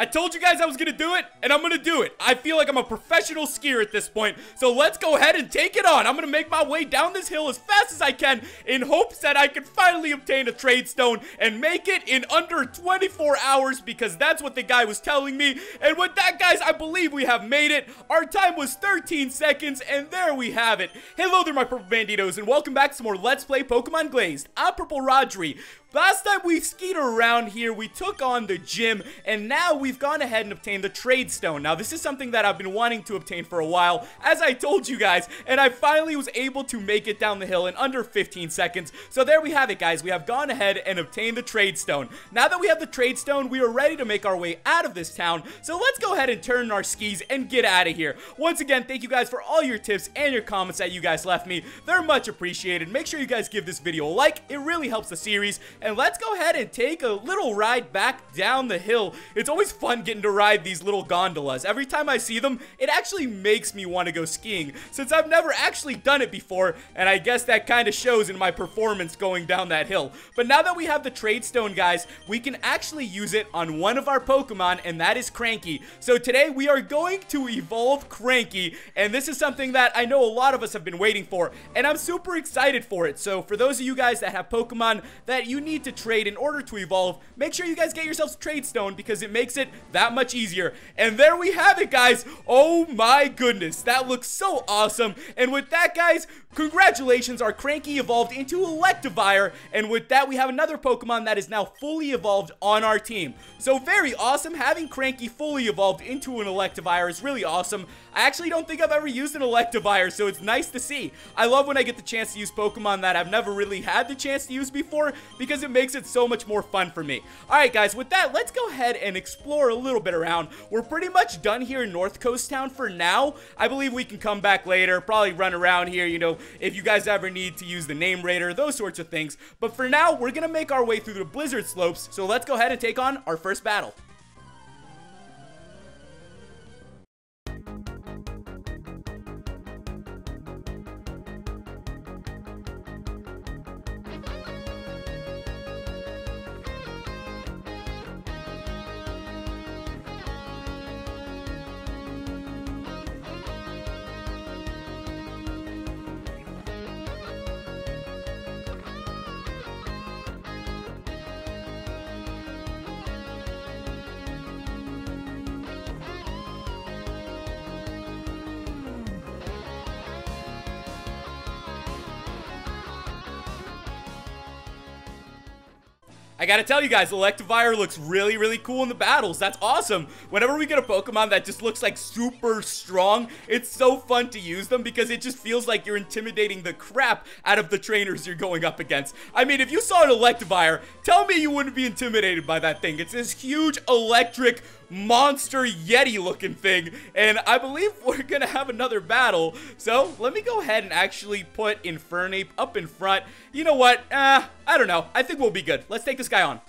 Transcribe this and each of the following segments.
I told you guys I was gonna do it, and I'm gonna do it. I feel like I'm a professional skier at this point, so let's go ahead and take it on. I'm gonna make my way down this hill as fast as I can in hopes that I can finally obtain a trade stone and make it in under 24 hours because that's what the guy was telling me. And with that, guys, I believe we have made it. Our time was 13 seconds, and there we have it. Hello there, my Purple Banditos, and welcome back to more Let's Play Pokemon Glazed. I'm Purple Rodri. Last time we skied around here, we took on the gym, and now we've gone ahead and obtained the trade stone. Now, this is something that I've been wanting to obtain for a while, as I told you guys, and I finally was able to make it down the hill in under 15 seconds. So there we have it, guys. We have gone ahead and obtained the trade stone. Now that we have the trade stone, we are ready to make our way out of this town. So let's go ahead and turn our skis and get out of here. Once again, thank you guys for all your tips and your comments that you guys left me. They're much appreciated. Make sure you guys give this video a like. It really helps the series and let's go ahead and take a little ride back down the hill. It's always fun getting to ride these little gondolas. Every time I see them, it actually makes me want to go skiing since I've never actually done it before, and I guess that kind of shows in my performance going down that hill. But now that we have the trade stone, guys, we can actually use it on one of our Pokemon, and that is Cranky. So today we are going to evolve Cranky, and this is something that I know a lot of us have been waiting for, and I'm super excited for it. So for those of you guys that have Pokemon that you need to trade in order to evolve, make sure you guys get yourselves Trade Stone because it makes it that much easier. And there we have it, guys. Oh my goodness, that looks so awesome. And with that, guys, congratulations, our Cranky evolved into Electivire. And with that, we have another Pokemon that is now fully evolved on our team. So very awesome. Having Cranky fully evolved into an Electivire is really awesome. I actually don't think I've ever used an Electivire, so it's nice to see. I love when I get the chance to use Pokemon that I've never really had the chance to use before because it makes it so much more fun for me. Alright guys, with that, let's go ahead and explore a little bit around. We're pretty much done here in North Coast Town for now. I believe we can come back later, probably run around here, you know, if you guys ever need to use the Name Rater, those sorts of things. But for now, we're to make our way through the Blizzard Slopes, so let's go ahead and take on our first battle. I gotta tell you guys, Electivire looks really, really cool in the battles. That's awesome. Whenever we get a Pokemon that just looks like super strong, it's so fun to use them because it just feels like you're intimidating the crap out of the trainers you're going up against. I mean, if you saw an Electivire, tell me you wouldn't be intimidated by that thing. It's this huge electric monster Yeti looking thing. And I believe we're going to have another battle. So let me go ahead and actually put Infernape up in front. You know what? Uh, I don't know. I think we'll be good. Let's take this guy on.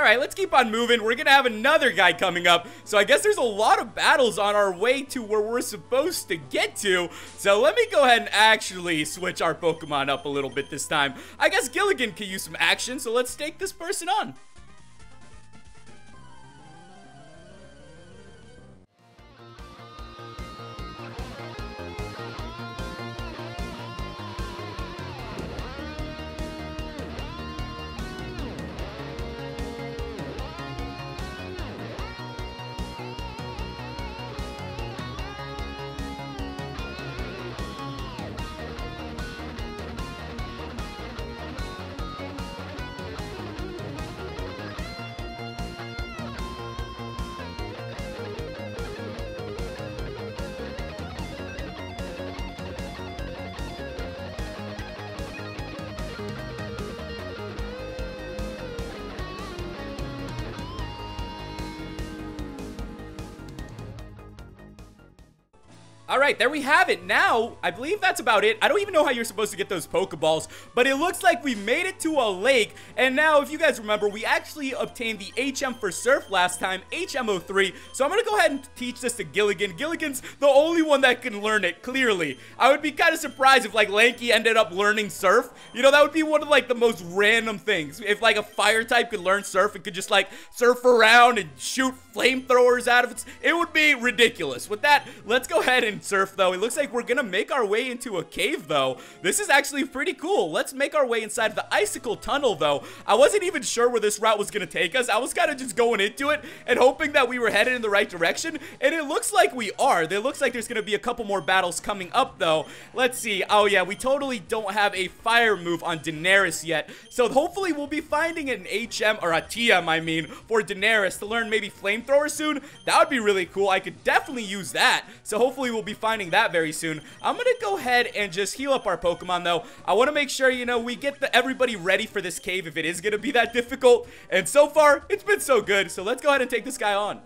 All right, let's keep on moving. We're going to have another guy coming up. So I guess there's a lot of battles on our way to where we're supposed to get to. So let me go ahead and actually switch our Pokemon up a little bit this time. I guess Gilligan could use some action, so let's take this person on. All right, there we have it. Now, I believe that's about it. I don't even know how you're supposed to get those Pokeballs, but it looks like we made it to a lake. And now, if you guys remember, we actually obtained the HM for Surf last time, HM03. So I'm going to go ahead and teach this to Gilligan. Gilligan's the only one that can learn it, clearly. I would be kind of surprised if, like, Lanky ended up learning Surf. You know, that would be one of, like, the most random things. If, like, a fire type could learn Surf and could just, like, surf around and shoot flamethrowers out of it, it would be ridiculous. With that, let's go ahead and surf, though. It looks like we're gonna make our way into a cave, though. This is actually pretty cool. Let's make our way inside the icicle tunnel, though. I wasn't even sure where this route was gonna take us. I was kind of just going into it and hoping that we were headed in the right direction, and it looks like we are. It looks like there's gonna be a couple more battles coming up, though. Let's see. Oh, yeah, we totally don't have a fire move on Daenerys yet, so hopefully we'll be finding an HM, or a TM, I mean, for Daenerys to learn maybe flamethrower soon. That would be really cool. I could definitely use that, so hopefully we'll be finding that very soon. I'm gonna go ahead and just heal up our Pokemon though. I want to make sure, you know, we get the, everybody ready for this cave if it is gonna be that difficult. And so far, it's been so good. So let's go ahead and take this guy on.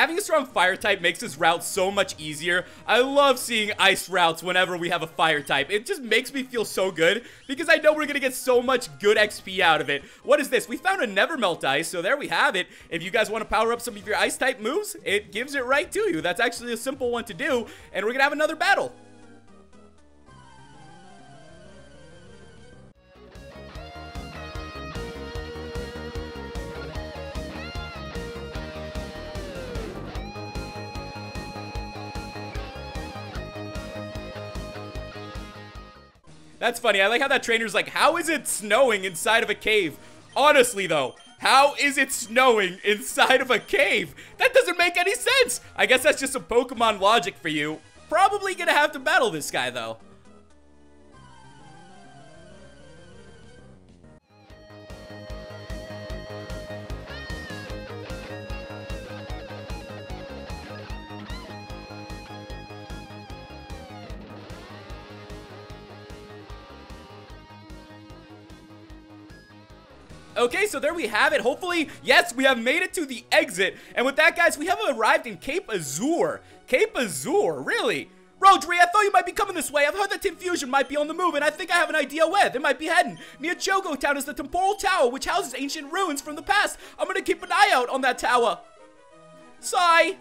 Having a strong fire type makes this route so much easier. I love seeing ice routes whenever we have a fire type. It just makes me feel so good because I know we're going to get so much good XP out of it. What is this? We found a never melt ice, so there we have it. If you guys want to power up some of your ice type moves, it gives it right to you. That's actually a simple one to do, and we're going to have another battle. That's funny. I like how that trainer's like, how is it snowing inside of a cave? Honestly, though, how is it snowing inside of a cave? That doesn't make any sense. I guess that's just some Pokemon logic for you. Probably gonna have to battle this guy, though. Okay, so there we have it. Hopefully, yes, we have made it to the exit. And with that, guys, we have arrived in Cape Azure. Cape Azure, really? Rodri, I thought you might be coming this way. I've heard that Team Fusion might be on the move, and I think I have an idea where they might be heading. Near Chogo Town is the Temporal Tower, which houses ancient ruins from the past. I'm gonna keep an eye out on that tower. Sigh.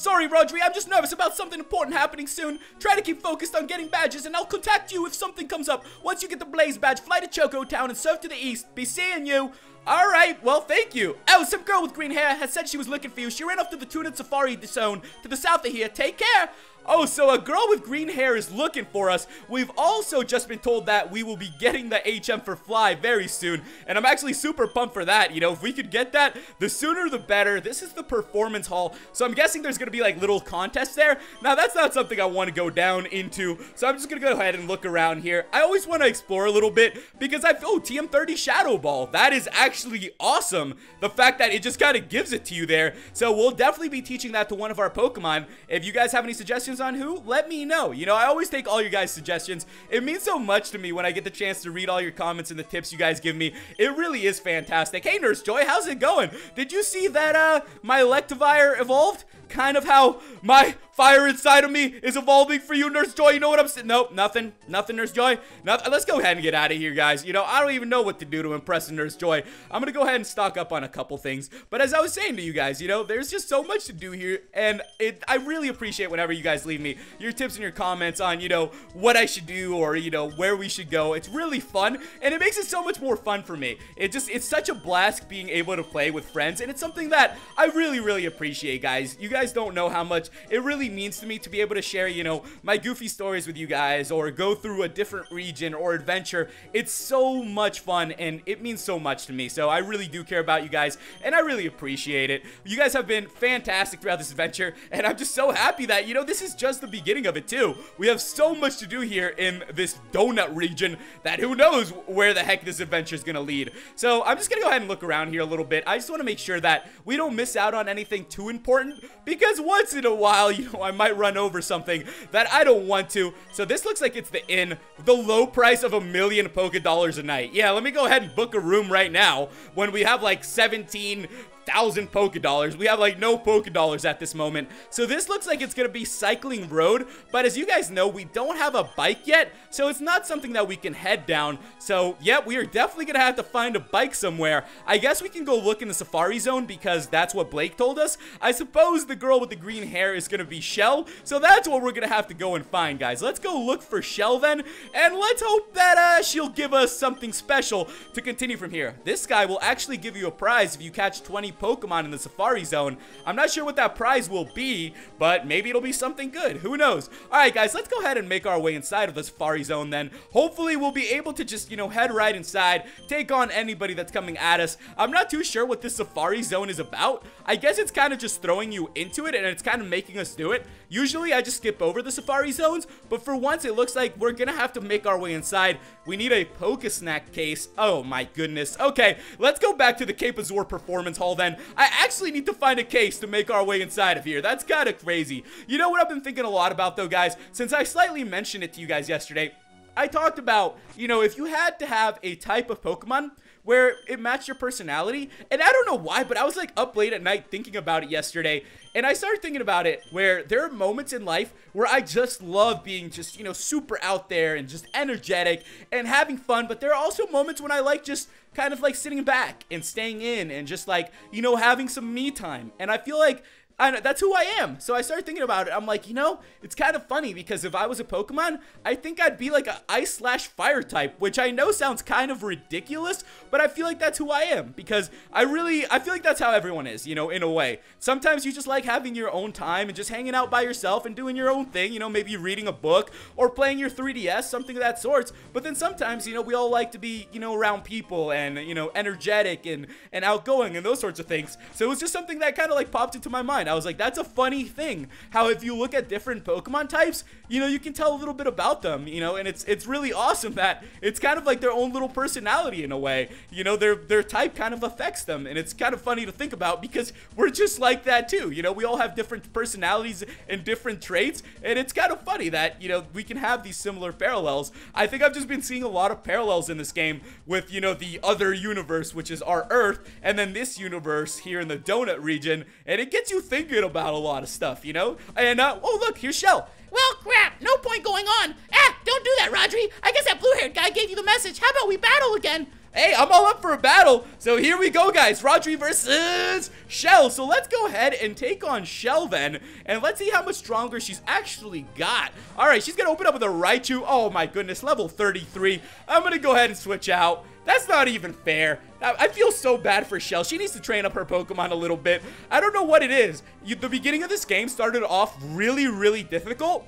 Sorry, Rodri, I'm just nervous about something important happening soon. Try to keep focused on getting badges, and I'll contact you if something comes up. Once you get the Blaze badge, fly to Choco Town and surf to the east. Be seeing you. Alright, well, thank you. Oh, some girl with green hair has said she was looking for you. She ran off to the Tunod Safari Zone to the south of here. Take care. Oh, so a girl with green hair is looking for us. We've also just been told that we will be getting the HM for Fly very soon, and I'm actually super pumped for that. You know, if we could get that, the sooner the better. This is the performance hall, so I'm guessing there's going to be like little contests there. Now, that's not something I want to go down into, so I'm just going to go ahead and look around here. I always want to explore a little bit because I feel oh, TM30 Shadow Ball. That is actually awesome. The fact that it just kind of gives it to you there. So we'll definitely be teaching that to one of our Pokemon. If you guys have any suggestions on who, let me know. You know, I always take all your guys' suggestions. It means so much to me when I get the chance to read all your comments and the tips you guys give me. It really is fantastic. Hey, Nurse Joy, how's it going? Did you see that uh, my Electivire evolved? Kind of how my fire inside of me is evolving for you, Nurse Joy. You know what I'm saying? Nope, nothing. Nothing, Nurse Joy. Nothing. Let's go ahead and get out of here, guys. You know, I don't even know what to do to impress Nurse Joy. I'm gonna go ahead and stock up on a couple things. But as I was saying to you guys, you know, there's just so much to do here. And it, I really appreciate whenever you guys leave me your tips and your comments on, you know, what I should do or, you know, where we should go. It's really fun. And it makes it so much more fun for me. It just, it's such a blast being able to play with friends. And it's something that I really, really appreciate, guys. You guys don't know how much it really means to me to be able to share, you know, my goofy stories with you guys or go through a different region or adventure. It's so much fun and it means so much to me. So I really do care about you guys and I really appreciate it. You guys have been fantastic throughout this adventure and I'm just so happy that, you know, this is just the beginning of it too. We have so much to do here in this donut region that who knows where the heck this adventure is going to lead. So I'm just going to go ahead and look around here a little bit. I just want to make sure that we don't miss out on anything too important because once in a while, you know, I might run over something that I don't want to. So this looks like it's the inn, the low price of a million Poke Dollars a night. Yeah, let me go ahead and book a room right now when we have like 17 thousand Poke Dollars. We have like no Poke Dollars at this moment. So this looks like it's gonna be Cycling Road, but as you guys know, we don't have a bike yet, so it's not something that we can head down. So yeah, we are definitely gonna have to find a bike somewhere. I guess we can go look in the Safari Zone because that's what Blake told us. I suppose the girl with the green hair is gonna be Chelle, so that's what we're gonna have to go and find, guys. Let's go look for Chelle then, and let's hope that uh, she'll give us something special to continue from here. This guy will actually give you a prize if you catch 20 Pokemon in the Safari Zone. I'm not sure what that prize will be, but maybe it'll be something good. Who knows? Alright, guys, let's go ahead and make our way inside of the Safari Zone then. Hopefully, we'll be able to just, you know, head right inside, take on anybody that's coming at us. I'm not too sure what this Safari Zone is about. I guess it's kind of just throwing you into it, and it's kind of making us do it. Usually, I just skip over the Safari Zones, but for once, it looks like we're gonna have to make our way inside. We need a Pokesnack case. Oh, my goodness. Okay, let's go back to the Cape Azure Performance Hall then. I actually need to find a case to make our way inside of here. That's kind of crazy. You know what I've been thinking a lot about though, guys? Since I slightly mentioned it to you guys yesterday, I talked about, you know, if you had to have a type of Pokemon where it matched your personality. And I don't know why, but I was like up late at night thinking about it yesterday. And I started thinking about it where there are moments in life where I just love being just, you know, super out there and just energetic and having fun. But there are also moments when I like just kind of like sitting back and staying in and just like, you know, having some me time. And I feel like That's who I am. So I started thinking about it. I'm like, you know, it's kind of funny because if I was a Pokemon, I think I'd be like a ice slash fire type, which I know sounds kind of ridiculous, but I feel like that's who I am because I really, I feel like that's how everyone is, you know, in a way. Sometimes you just like having your own time and just hanging out by yourself and doing your own thing, you know, maybe reading a book or playing your 3DS, something of that sort. But then sometimes, you know, we all like to be, you know, around people and, you know, energetic and, and outgoing and those sorts of things. So it was just something that kind of like popped into my mind. I was like, that's a funny thing. How if you look at different Pokemon types, you know, you can tell a little bit about them, you know, and it's it's really awesome that it's kind of like their own little personality in a way. You know, their their type kind of affects them, and it's kind of funny to think about because we're just like that too. You know, we all have different personalities and different traits, and it's kind of funny that, you know, we can have these similar parallels. I think I've just been seeing a lot of parallels in this game with, you know, the other universe, which is our Earth, and then this universe here in the Donut region, and it gets you thinking about a lot of stuff, you know? And, uh, oh, look, here's Chelle. Well, crap, no point going on. Ah, don't do that, Rodri. I guess that blue-haired guy gave you the message. How about we battle again? Hey, I'm all up for a battle. So here we go, guys. Rodri versus Chelle. So let's go ahead and take on Chelle then. And let's see how much stronger she's actually got. All right, she's going to open up with a Raichu. Oh, my goodness. Level 33. I'm going to go ahead and switch out. That's not even fair. I feel so bad for Chelle. She needs to train up her Pokemon a little bit. I don't know what it is. You, the beginning of this game started off really, really difficult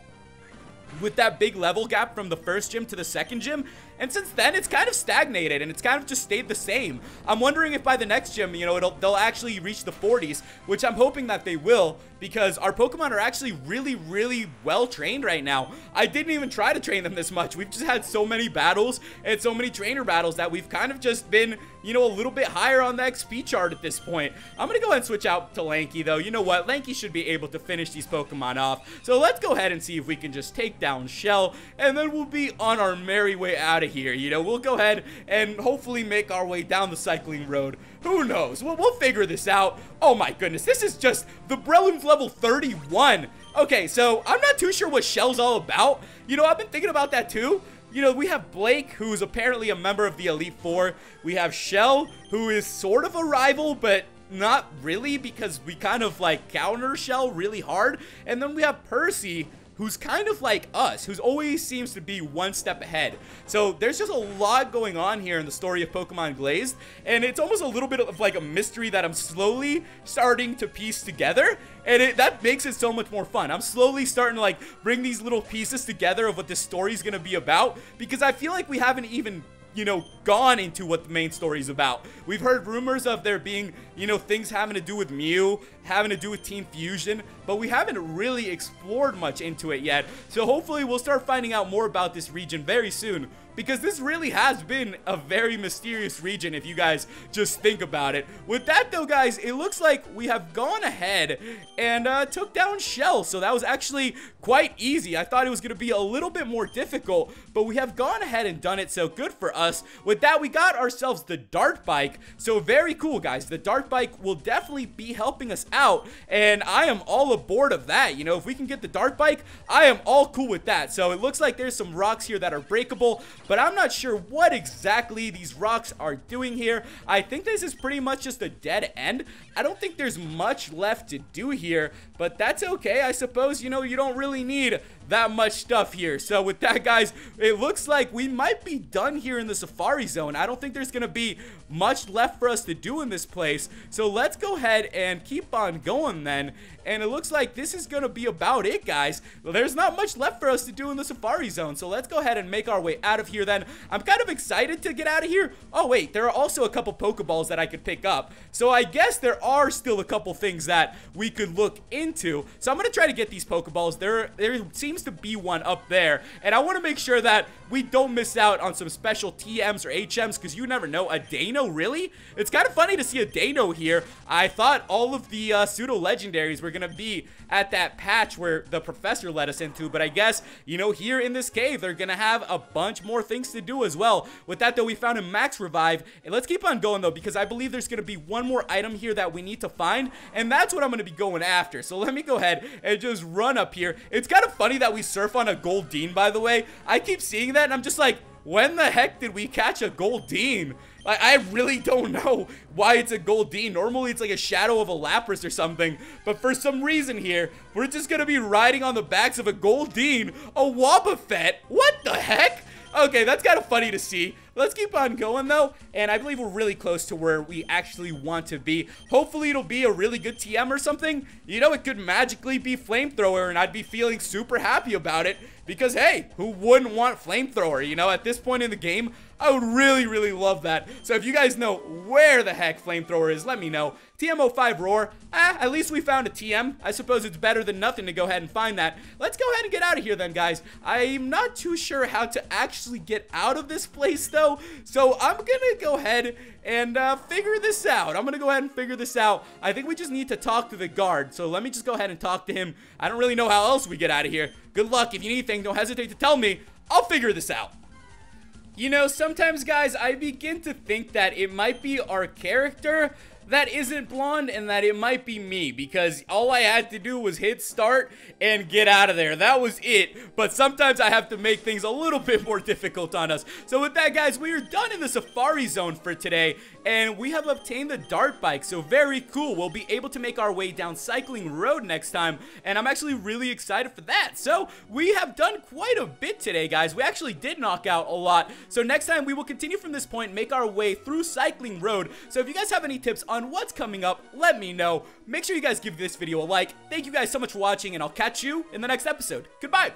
with that big level gap from the first gym to the second gym. And since then, it's kind of stagnated and it's kind of just stayed the same. I'm wondering if by the next gym, you know, they'll actually reach the 40s, which I'm hoping that they will because our Pokemon are actually really, really well trained right now. I didn't even try to train them this much. We've just had so many battles and so many trainer battles that we've kind of just been, you know, a little bit higher on the XP chart at this point. I'm going to go ahead and switch out to Lanky, though. You know what? Lanky should be able to finish these Pokemon off. So let's go ahead and see if we can just take down Chelle, and then we'll be on our merry way out of here. You know, we'll go ahead and hopefully make our way down the cycling road. Who knows? We'll, we'll figure this out. Oh my goodness, this is just the Breloom's level 31. Okay, so I'm not too sure what Chelle's all about. You know, I've been thinking about that too. You know, we have Blake, who's apparently a member of the Elite Four. We have Chelle, who is sort of a rival, but not really because we kind of like counter Chelle really hard. And then we have Percy, who's kind of like us, who's always seems to be one step ahead. So there's just a lot going on here in the story of Pokemon Glazed, and it's almost a little bit of like a mystery that I'm slowly starting to piece together, and it, that makes it so much more fun. I'm slowly starting to like bring these little pieces together of what this story is going to be about, because I feel like we haven't even you know, gone into what the main story is about. We've heard rumors of there being, you know, things having to do with Mew, having to do with Team Fusion, but we haven't really explored much into it yet. So hopefully we'll start finding out more about this region very soon because this really has been a very mysterious region if you guys just think about it. With that though guys, it looks like we have gone ahead and uh, took down Chelle, so that was actually quite easy. I thought it was going to be a little bit more difficult, but we have gone ahead and done it, so good for us. With that, we got ourselves the Dart Bike, so very cool guys. The Dart Bike will definitely be helping us out, and I am all aboard of that. You know, if we can get the Dart Bike, I am all cool with that. So it looks like there's some rocks here that are breakable, but I'm not sure what exactly these rocks are doing here. I think this is pretty much just a dead end. I don't think there's much left to do here, but that's okay. I suppose, you know, you don't really need that much stuff here. So with that, guys, it looks like we might be done here in the Safari Zone. I don't think there's going to be much left for us to do in this place. So let's go ahead and keep on going then. And it looks like this is to be about it, guys. Well, there's not much left for us to do in the Safari Zone. So let's go ahead and make our way out of here then. I'm kind of excited to get out of here. Oh, wait. There are also a couple Pokeballs that I could pick up. So I guess there are still a couple things that we could look into. So I'm to try to get these Pokeballs. There, there seems to be one up there. And I want to make sure that we don't miss out on some special TMs or HMs because you never know. A Deino, really? It's kind of funny to see a Deino here. I thought all of the uh, pseudo-legendaries were going to at that patch where the professor led us into. But I guess, you know, here in this cave, they're to have a bunch more things to do as well. With that, though, we found a max revive. And let's keep on going, though, because I believe there's to be one more item here that we need to find. And that's what I'm to be going after. So let me go ahead and just run up here. It's kind of funny that we surf on a Goldeen, by the way. I keep seeing that, and I'm just like, when the heck did we catch a Goldeen? I really don't know why it's a Goldeen. Normally, it's like a shadow of a Lapras or something. But for some reason here, we're just going to be riding on the backs of a Goldeen, a Wobbuffet. What the heck? Okay, that's kind of funny to see. Let's keep on going, though, and I believe we're really close to where we actually want to be. Hopefully, it'll be a really good TM or something. You know, it could magically be Flamethrower, and I'd be feeling super happy about it because, hey, who wouldn't want Flamethrower? You know, at this point in the game, I would really, really love that. So if you guys know where the heck Flamethrower is, let me know. TM05 Roar, eh, at least we found a TM. I suppose it's better than nothing to go ahead and find that. Let's go ahead and get out of here then, guys. I'm not too sure how to actually get out of this place, though. So I'm gonna go ahead and uh, figure this out. I'm gonna go ahead and figure this out. I think we just need to talk to the guard. So let me just go ahead and talk to him. I don't really know how else we get out of here. Good luck. If you need anything, don't hesitate to tell me. I'll figure this out. You know, sometimes, guys, I begin to think that it might be our character that isn't blonde and that it might be me because all I had to do was hit start and get out of there. That was it. But sometimes I have to make things a little bit more difficult on us. So with that, guys, we are done in the Safari Zone for today and we have obtained the dart bike so very cool. We'll be able to make our way down cycling road next time and i'm actually really excited for that. So we have done quite a bit today guys. We actually did knock out a lot. So next time we will continue from this point make our way through cycling road. So if you guys have any tips on what's coming up let me know. Make sure you guys give this video a like. Thank you guys so much for watching and i'll catch you in the next episode. Goodbye